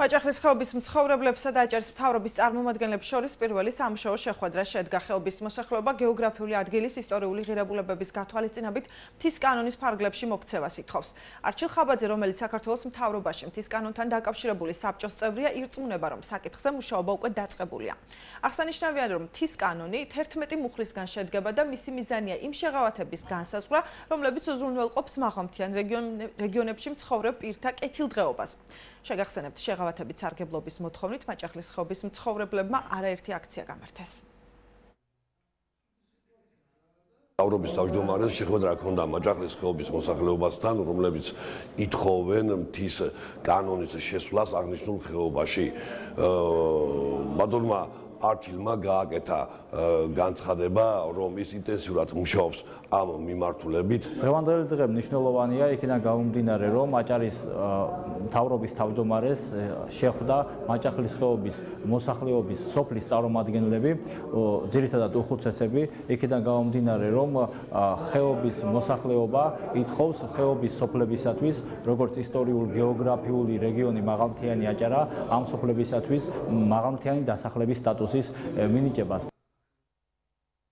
მაჭახლის ხეობის მცხოვრებლებსა და აჭარის მთავრობის წარმომადგენლებს შორის პირველი სამშოუ შეხვედრა შედგა ხეობის მოსახლეობა გეოგრაფიული ადგილის ისტორიული ღირებულებების გათვალისწინებით მთის კანონის ფარგლებში მოქცევას ითხოვს. არჩილ ხაბაძე, რომელიც საქართველოს მთავრობაში მთის კანონთან დაკავშირებული საბჭოს წევრია, ირწმუნება, რომ საკითხზე მუშაობა უკვე დაწყებულია. აღსანიშნავია, რომ მთის კანონი 11 მუხლისგან შედგება და მისი მიზანია იმ შეღავათების განსაზღვრა, რომლებიც უზრუნველყოფს მაღალმთიან რეგიონებში მცხოვრებ პირთა კეთილდღეობას. შეგახსენებთ შეღავათებით სარგებლობის მოთხოვნით მაჭახლის ხეობის მცხოვრებლებმა არაერთი აქცია გამართეს. ავრობის თავმჯდომარეს შეხვედრა ჰქონდა მაჭახლის ხეობის მოსახლეობასთან, რომლებიც ითხოვენ მთის კანონის შესვლას აღნიშნულ ხეობაში. აა მადლობა არჩილმა გააკეთა განცხადება, რომ ის ინტენსიურად მუშაობს ამ მიმართულებით. დღევანდელი დღე მნიშვნელოვანია, იქიდან გამომდინარე, რომ აჭარის თავრობის თავმჯდომარეს შეხვდა მაჭახლის ხეობის მოსახლეობის სოფლის წარმომადგენლები, ძირითადად უხუცესები, იქიდან გამომდინარე, რომ ხეობის მოსახლეობა ითხოვს ხეობის სოფლებისათვის, როგორც ისტორიულ გეოგრაფიული რეგიონი მაღალმთიანი აჭარა, ამ სოფლებისათვის მაღალმთიანი დასახლების სტატუსი სტატუსის მინიჭებას.